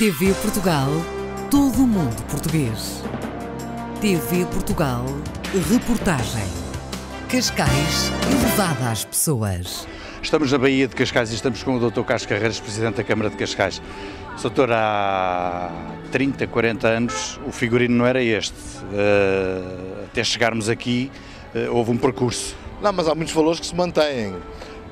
TV Portugal, todo o mundo português. TV Portugal, reportagem. Cascais, elevada às pessoas. Estamos na Baía de Cascais e estamos com o Dr. Carlos Carreiras, Presidente da Câmara de Cascais. Doutor, há 30, 40 anos o figurino não era este. Uh, até chegarmos aqui uh, houve um percurso. Não, mas há muitos valores que se mantêm,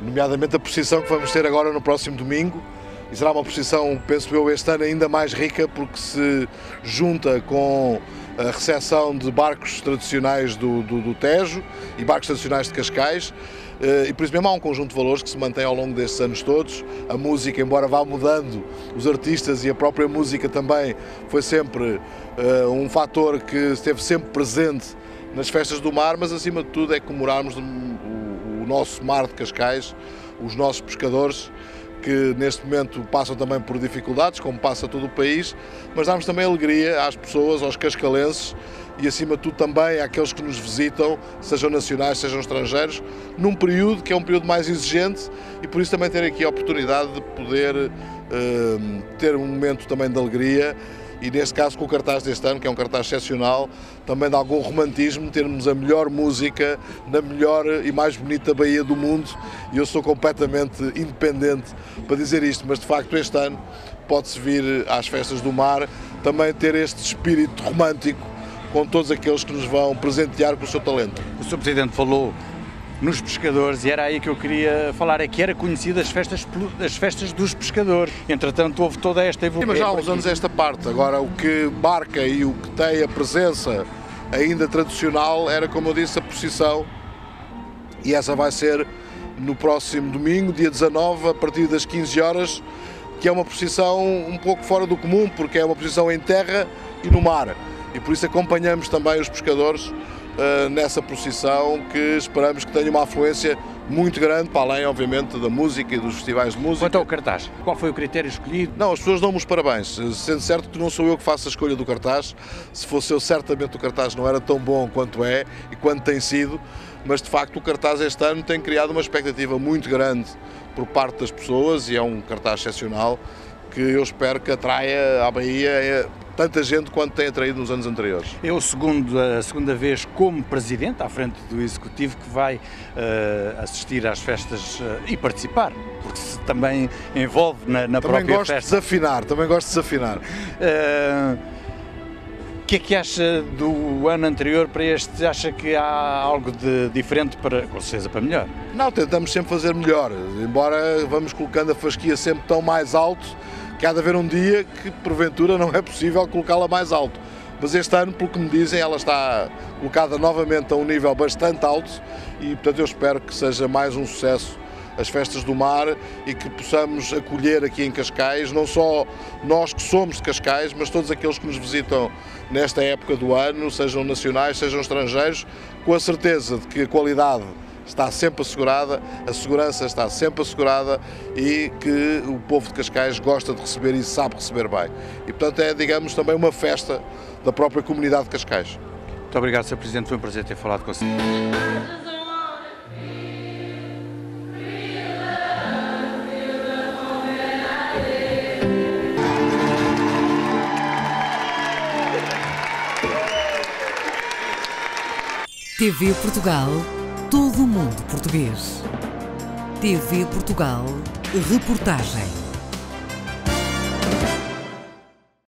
nomeadamente a posição que vamos ter agora no próximo domingo, e será uma posição, penso eu, este ano ainda mais rica porque se junta com a recepção de barcos tradicionais do, do, do Tejo e barcos tradicionais de Cascais. Eh, e por isso mesmo há um conjunto de valores que se mantém ao longo destes anos todos. A música, embora vá mudando, os artistas e a própria música também foi sempre uh, um fator que esteve sempre presente nas festas do mar, mas acima de tudo é comemorarmos o, o, o nosso mar de Cascais, os nossos pescadores que neste momento passam também por dificuldades, como passa todo o país, mas damos também alegria às pessoas, aos cascalenses e acima de tudo também àqueles que nos visitam, sejam nacionais, sejam estrangeiros, num período que é um período mais exigente e por isso também ter aqui a oportunidade de poder uh, ter um momento também de alegria e neste caso com o cartaz deste ano, que é um cartaz excepcional, também de algum romantismo, termos a melhor música na melhor e mais bonita Baía do mundo e eu sou completamente independente para dizer isto, mas de facto este ano pode-se vir às festas do mar também ter este espírito romântico com todos aqueles que nos vão presentear com o seu talento. O Sr. Presidente falou nos pescadores e era aí que eu queria falar, é que era conhecida as festas, as festas dos pescadores. Entretanto, houve toda esta evolução. Mas já há uns anos esta parte. Agora, o que marca e o que tem a presença ainda tradicional era, como eu disse, a procissão e essa vai ser no próximo domingo, dia 19, a partir das 15 horas, que é uma procissão um pouco fora do comum, porque é uma procissão em terra e no mar. E por isso acompanhamos também os pescadores uh, nessa procissão que esperamos que tenha uma afluência muito grande, para além, obviamente, da música e dos festivais de música. Quanto ao cartaz, qual foi o critério escolhido? Não, as pessoas dão-me os parabéns, sendo certo que não sou eu que faço a escolha do cartaz. Se fosse eu, certamente o cartaz não era tão bom quanto é e quanto tem sido, mas de facto o cartaz este ano tem criado uma expectativa muito grande por parte das pessoas e é um cartaz excepcional que eu espero que atraia à Bahia eh, tanta gente quanto tem atraído nos anos anteriores. É o segundo, a segunda vez como Presidente, à frente do Executivo, que vai uh, assistir às festas uh, e participar, porque se também envolve na, na também própria gosto festa. De desafinar, também gosto de desafinar. Uh, o que é que acha do ano anterior para este? Acha que há algo de diferente para, com certeza, para melhor? Não, tentamos sempre fazer melhor, embora vamos colocando a fasquia sempre tão mais alto que há de haver um dia que porventura não é possível colocá-la mais alto. Mas este ano, pelo que me dizem, ela está colocada novamente a um nível bastante alto e, portanto, eu espero que seja mais um sucesso as festas do mar e que possamos acolher aqui em Cascais, não só nós que somos de Cascais, mas todos aqueles que nos visitam nesta época do ano, sejam nacionais, sejam estrangeiros, com a certeza de que a qualidade está sempre assegurada, a segurança está sempre assegurada e que o povo de Cascais gosta de receber e sabe receber bem. E portanto é, digamos, também uma festa da própria comunidade de Cascais. Muito obrigado, Sr. Presidente, foi um prazer ter falado com você. TV Portugal Todo o mundo português. TV Portugal, reportagem.